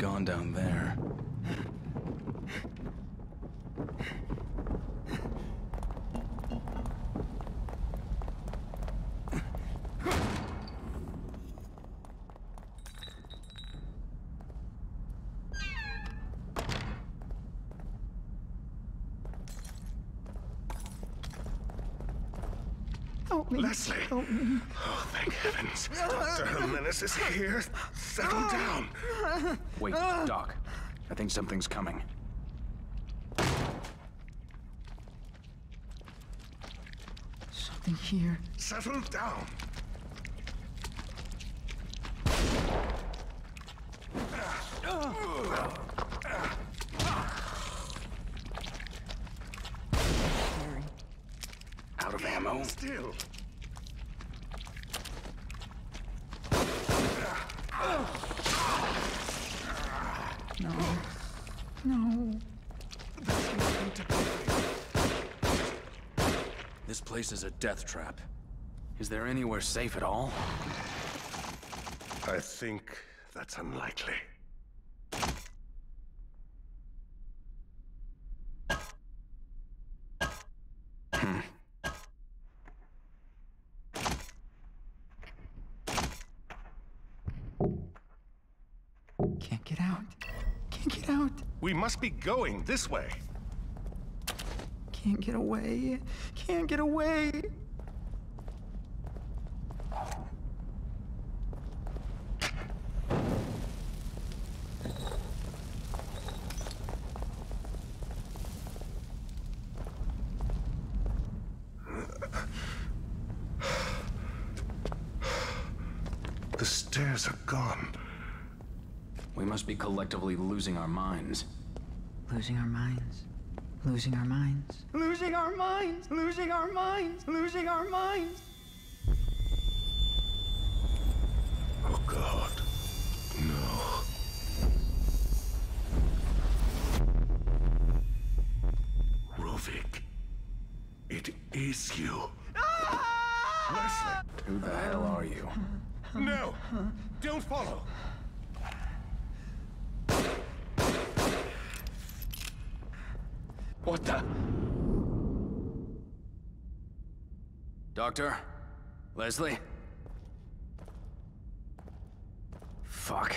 gone down there. Leslie! Oh, thank heavens. Dr. Jimenez is here. Settle down. Wait, ah! Doc. I think something's coming. Something here. Settle down. Harry. Out of ammo? Still. No. No. This place is a death trap. Is there anywhere safe at all? I think that's unlikely. Hmm. Can't get out. Can't get out. We must be going this way. Can't get away. Can't get away. The stairs are gone. We must be collectively losing our minds. Losing our minds. Losing our minds. Losing our minds. Losing our minds. Losing our minds. Oh, God. No. Ruvik. It is you. Leslie. Who the hell are you? No! Don't follow! What the? Doctor? Leslie? Fuck.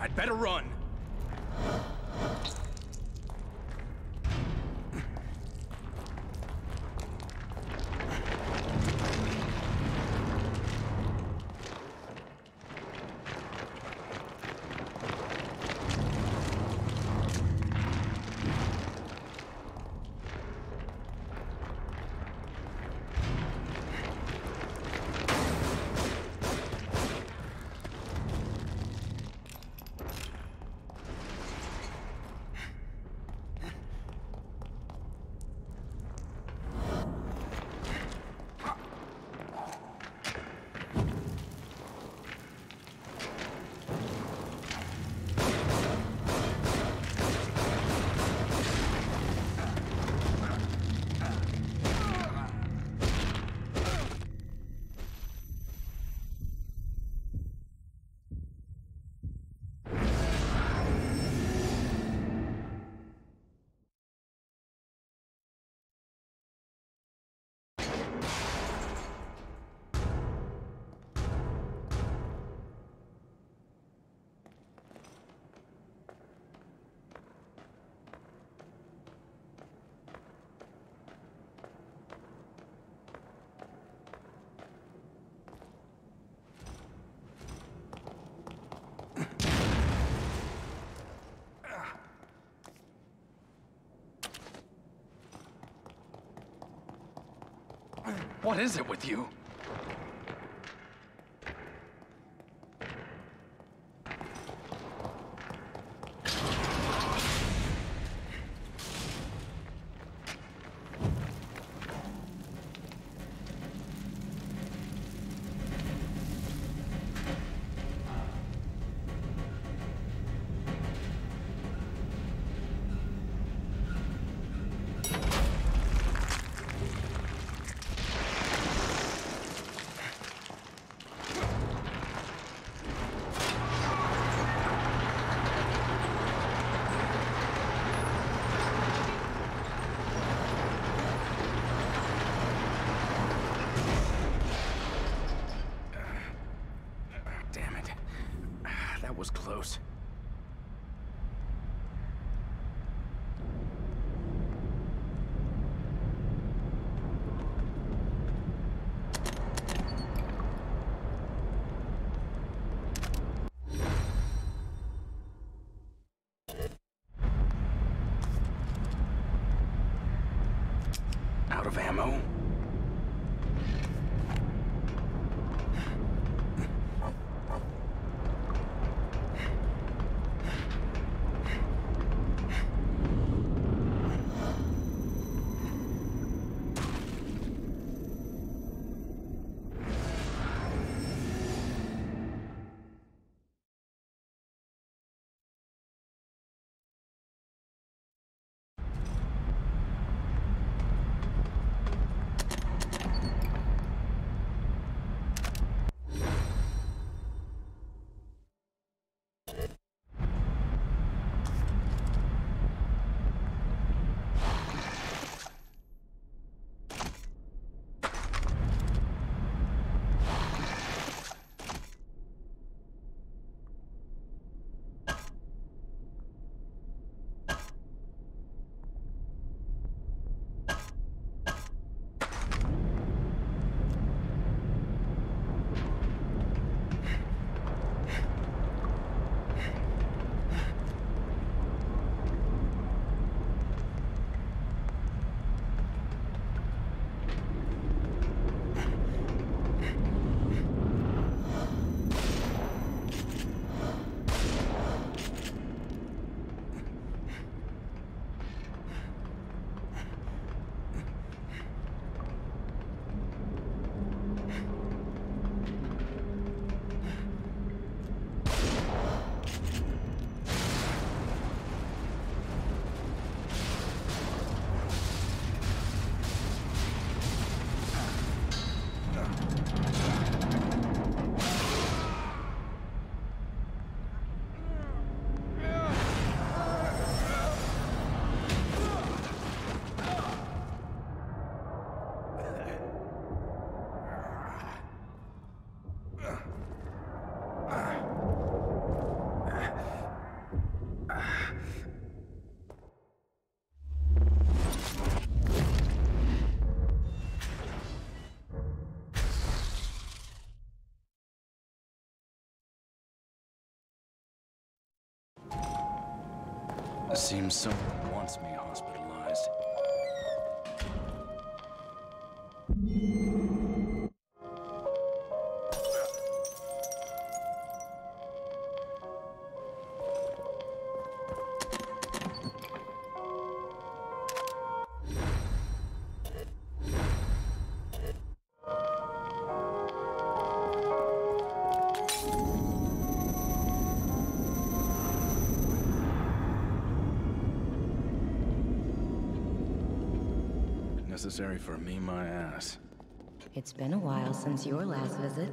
I'd better run. What is it with you? That was close. Seems someone wants me hospitalized. Necessary for me, my ass. It's been a while since your last visit.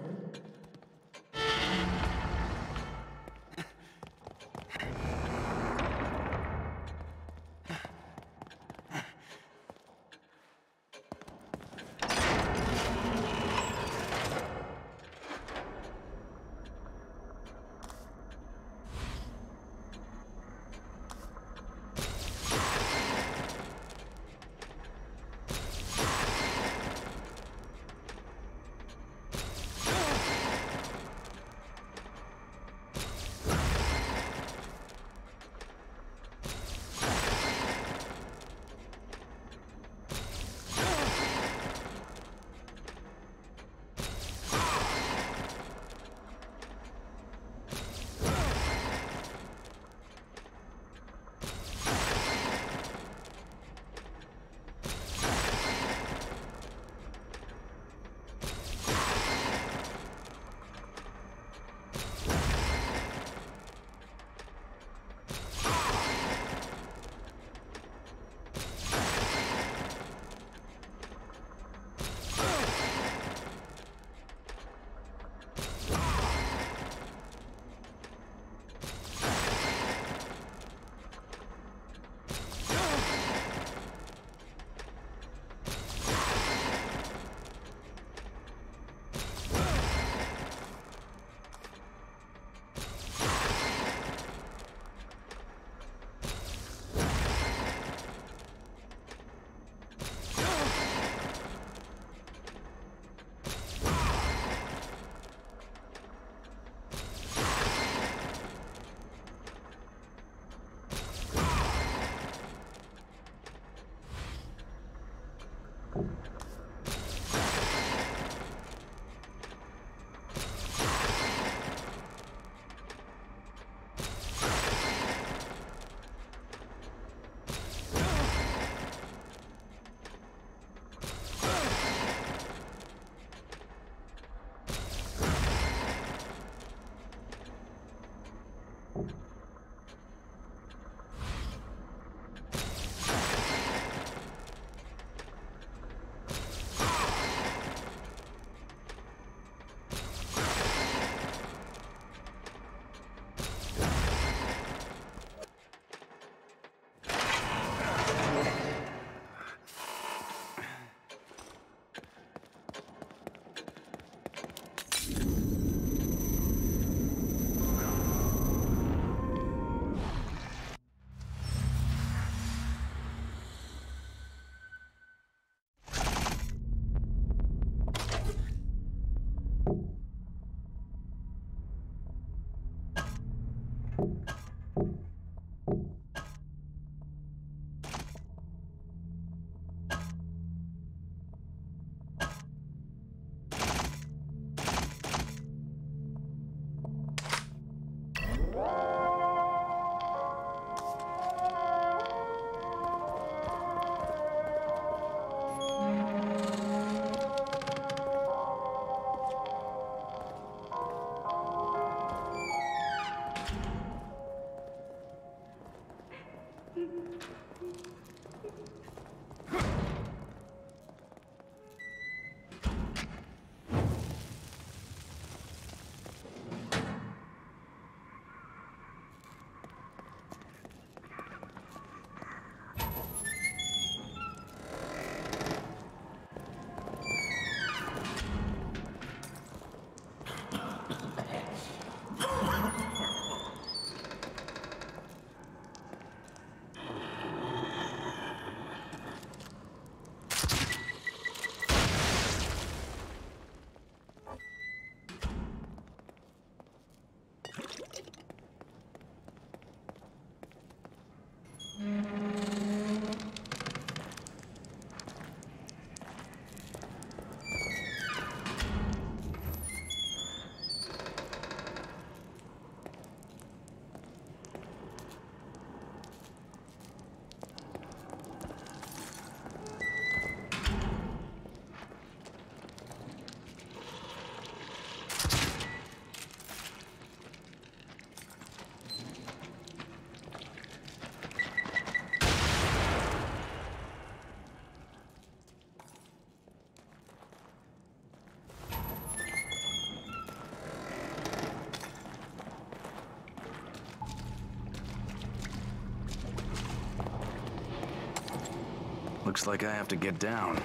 Looks like I have to get down.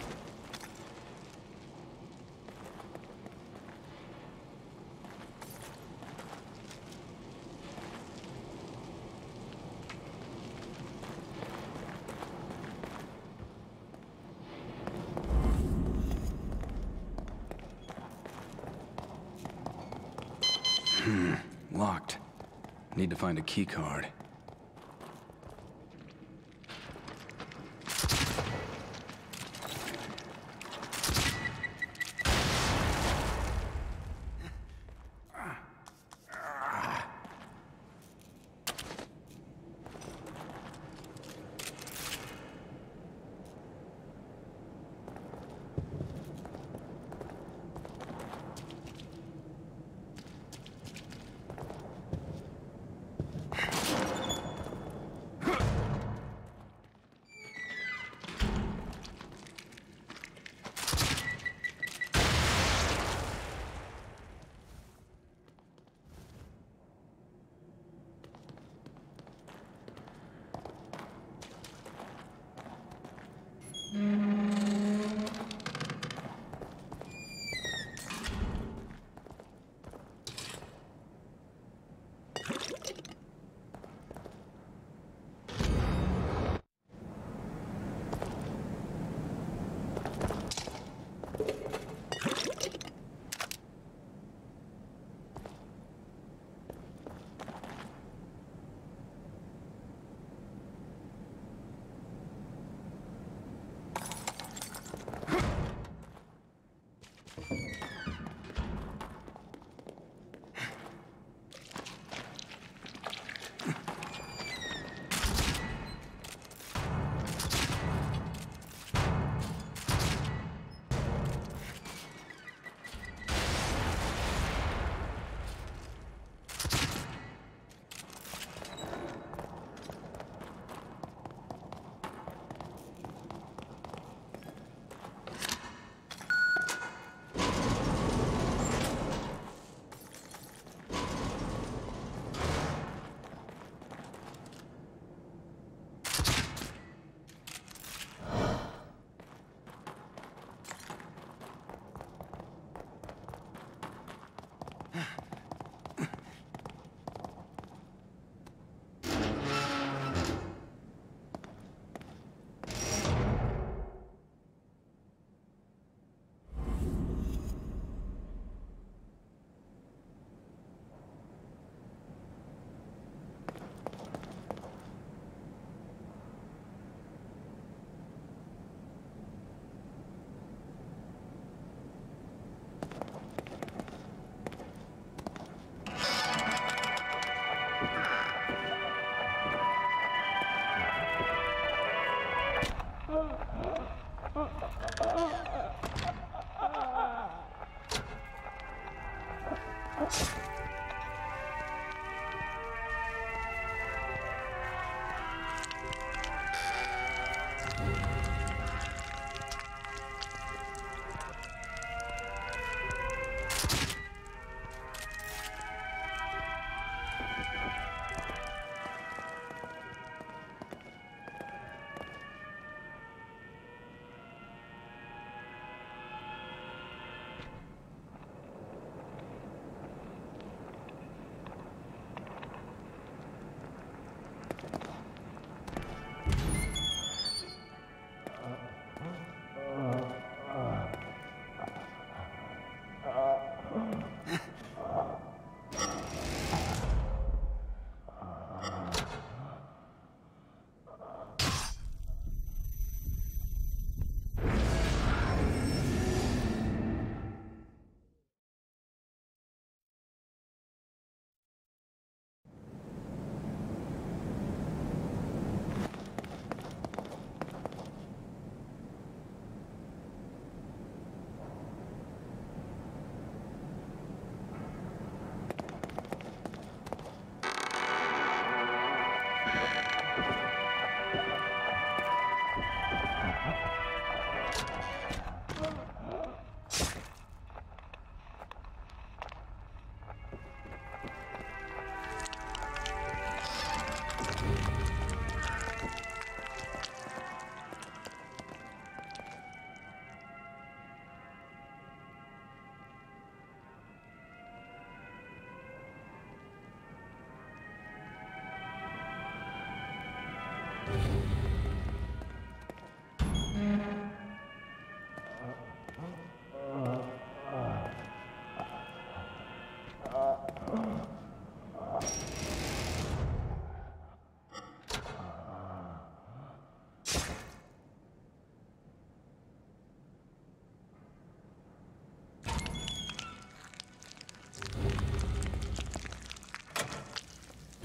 Hmm, locked. Need to find a key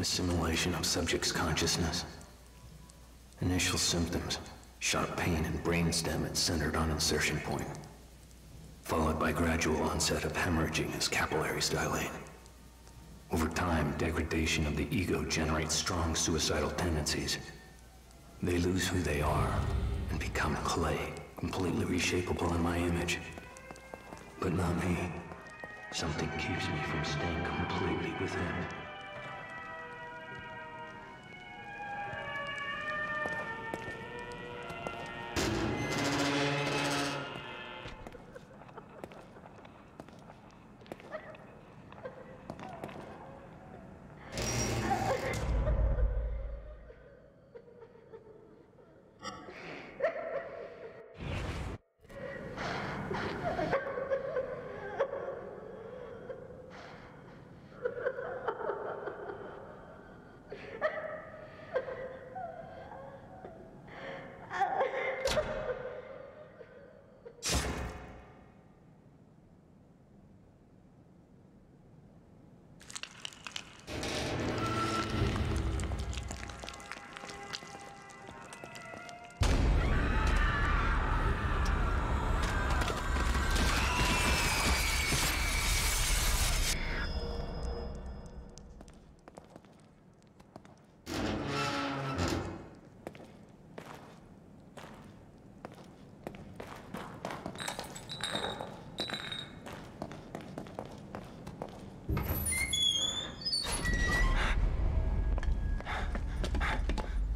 Assimilation of subject's consciousness. Initial symptoms. Sharp pain and brainstem at centered on insertion point. Followed by gradual onset of hemorrhaging as capillaries dilate. Over time, degradation of the ego generates strong suicidal tendencies. They lose who they are and become clay, completely reshapable in my image. But not me. Something keeps me from staying completely within.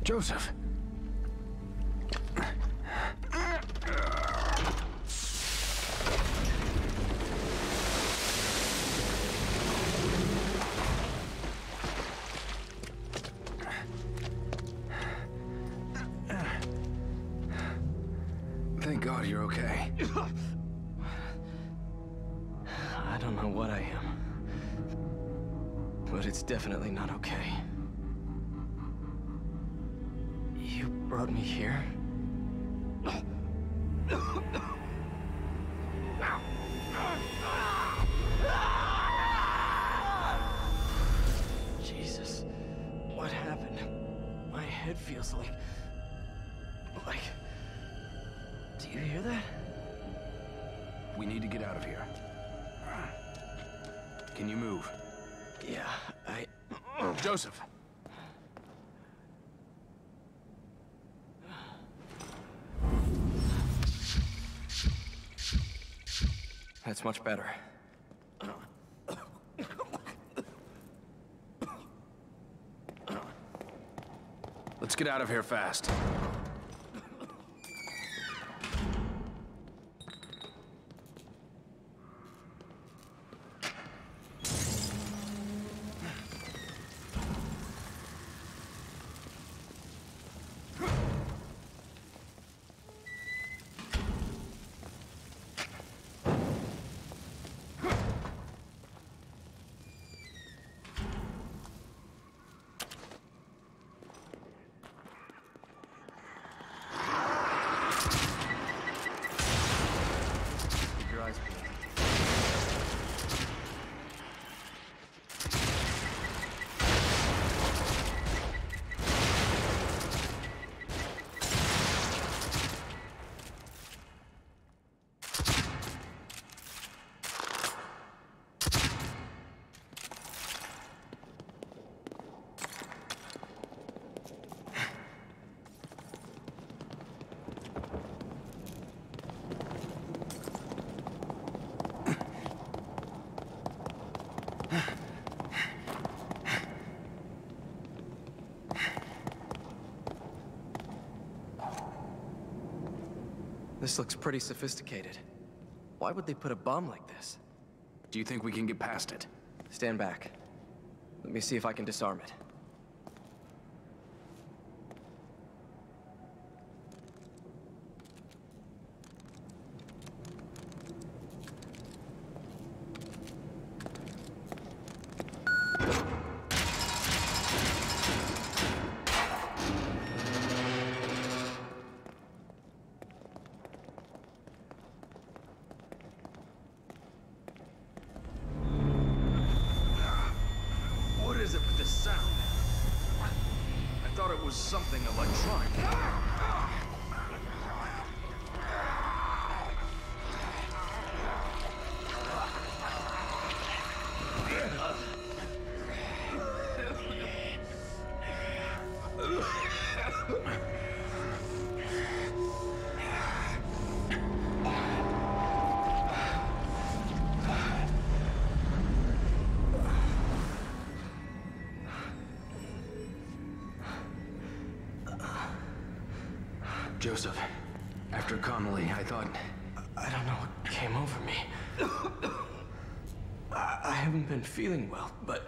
Joseph. Thank God you're okay. I don't know what I am. But it's definitely not okay. Brought me here? Jesus. What happened? My head feels like... Like... Do you hear that? We need to get out of here. Can you move? Yeah, I... Joseph! That's much better. Let's get out of here fast. This looks pretty sophisticated. Why would they put a bomb like this? Do you think we can get past it? Stand back. Let me see if I can disarm it. Joseph, after Connelly, I thought... I don't know what came over me. I, haven't been feeling well, but.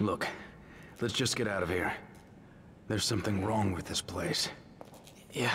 Look, let's just get out of here. There's something wrong with this place. Yeah.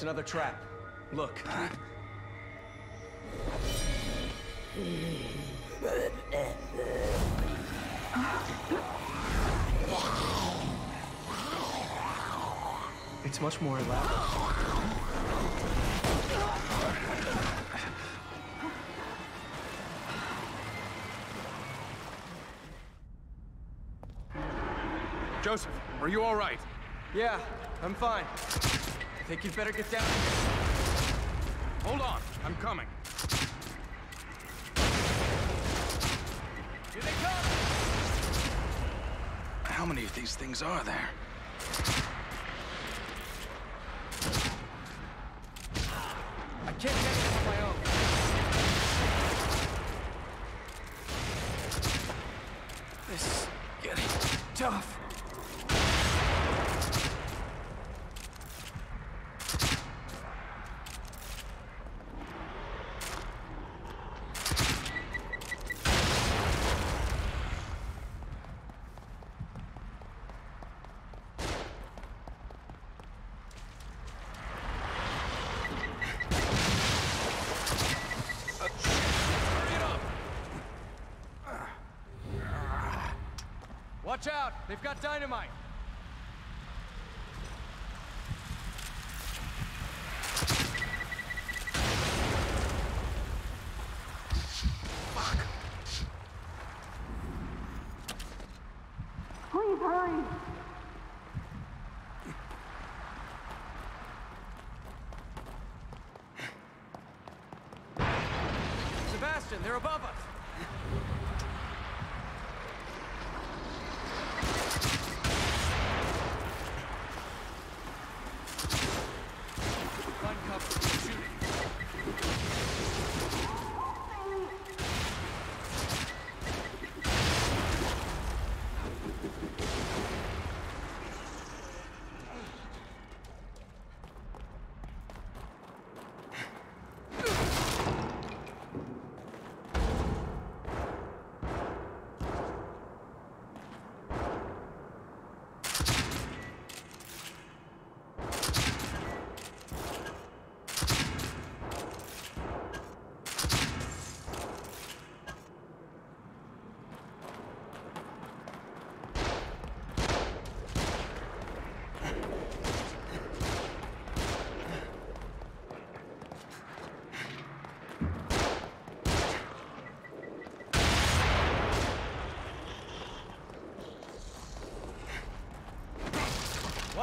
It's another trap. Look. It's much more elaborate. Joseph, are you all right? Yeah, I'm fine. I think you'd better get down. Hold on, I'm coming. Here they come! How many of these things are there? I can't get them on my own. This is getting tough. Watch out! They've got dynamite! Please hurry! Sebastian, they're above us!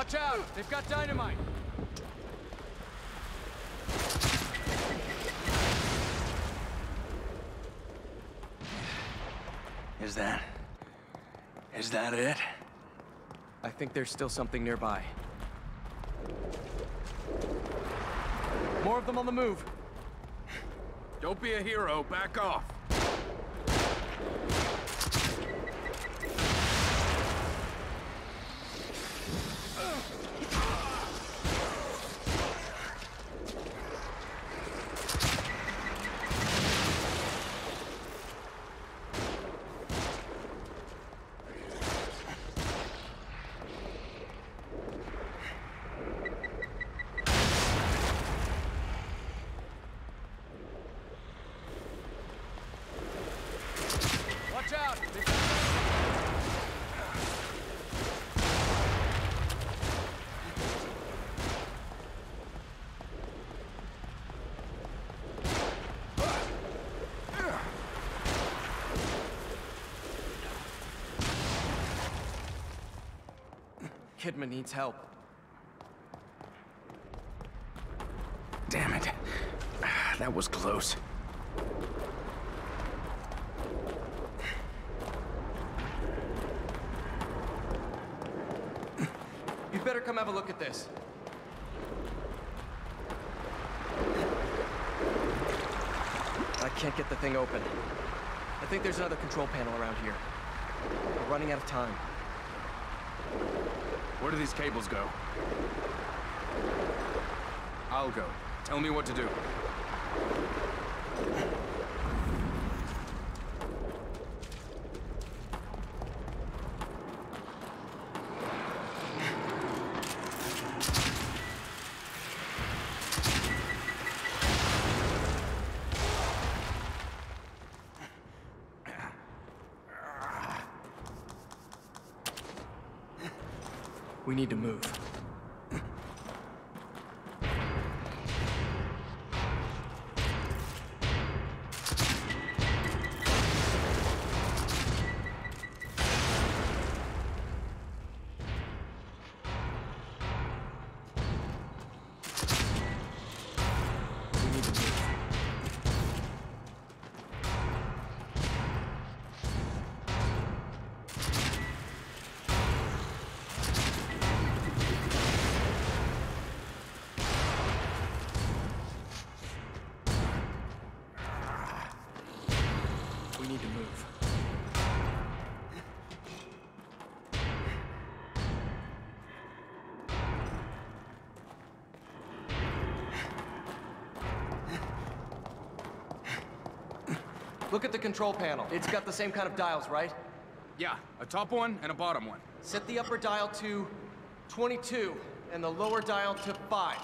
Watch out! They've got dynamite! Is that... Is that it? I think there's still something nearby. More of them on the move. Don't be a hero, back off. Watch out! Kidman needs help. Damn it. That was close. You'd better come have a look at this. I can't get the thing open. I think there's another control panel around here. We're running out of time. Where do these cables go? I'll go. Tell me what to do. We need to move. The control panel. It's got the same kind of dials, right? Yeah, a top one and a bottom one. Set the upper dial to 22 and the lower dial to 5.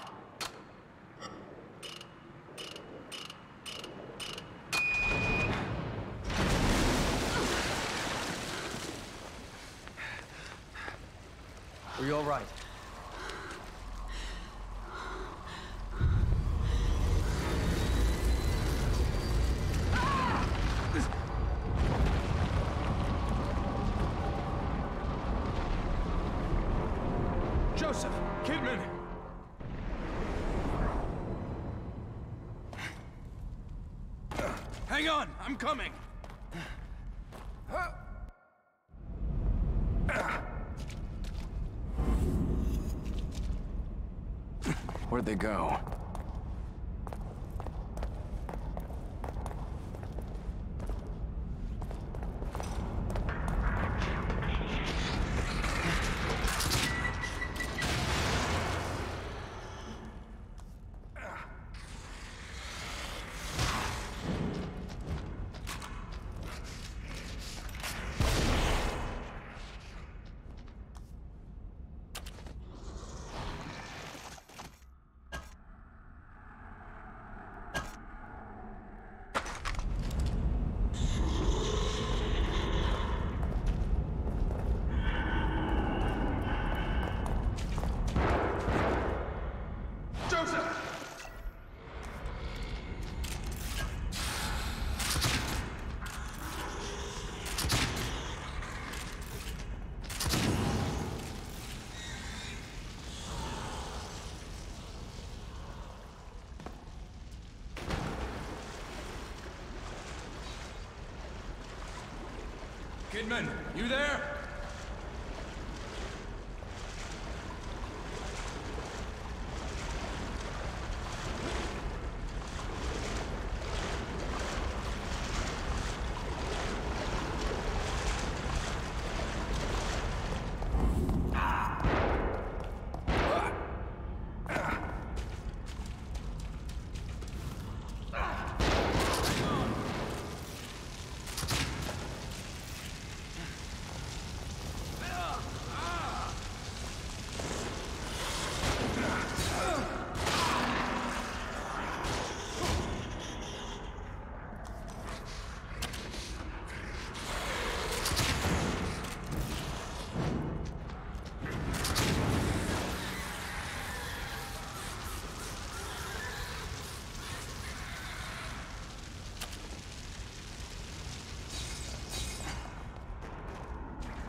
Are you all right? Joseph! Kidman! Hang on, I'm coming! Where'd they go?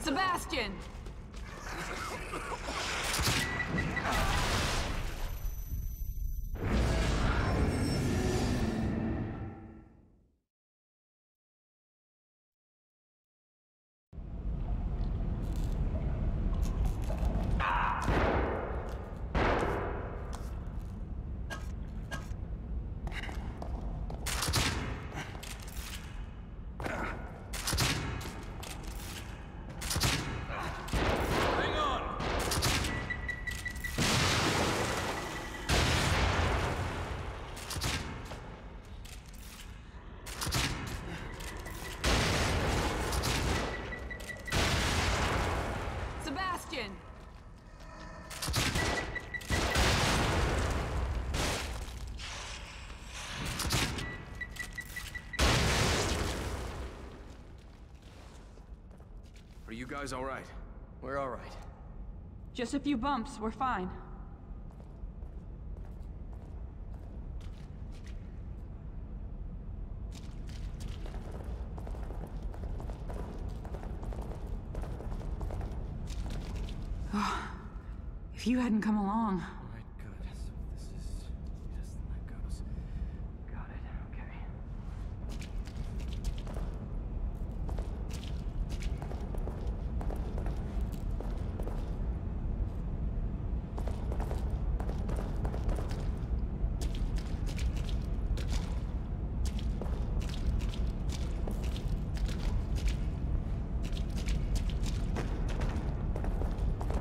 Sebastian! Sebastian! Are you guys alright? We're all right. Just a few bumps, we're fine. If you hadn't come along. All right, good. So this is... Yes, then that goes. Got it. Okay.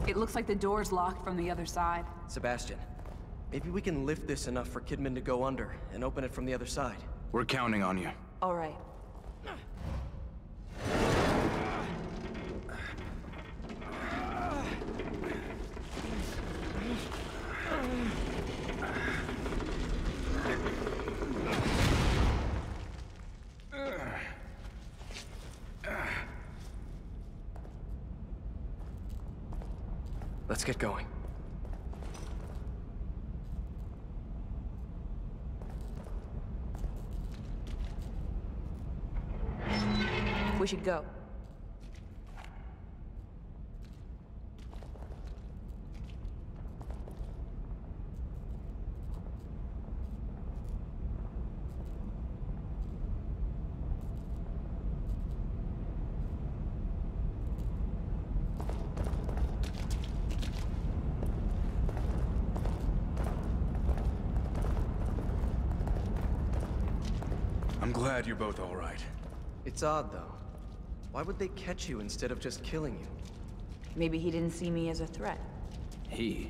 It looks like the door's locked from the other side. Sebastian, maybe we can lift this enough for Kidman to go under and open it from the other side. We're counting on you. All right. Let's get going. We should go. I'm glad you're both alright. It's odd, though. Why would they catch you instead of just killing you? Maybe he didn't see me as a threat. He.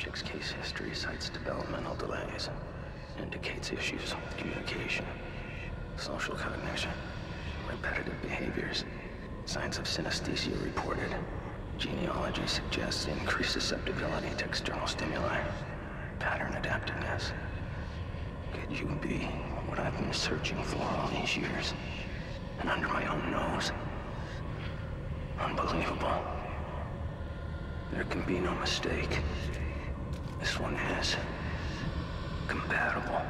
Subject's case history cites developmental delays. Indicates issues with communication, social cognition, repetitive behaviors. Signs of synesthesia reported. Genealogy suggests increased susceptibility to external stimuli. Pattern adaptiveness. Could you be what I've been searching for all these years? And under my own nose? Unbelievable. There can be no mistake. This one is compatible.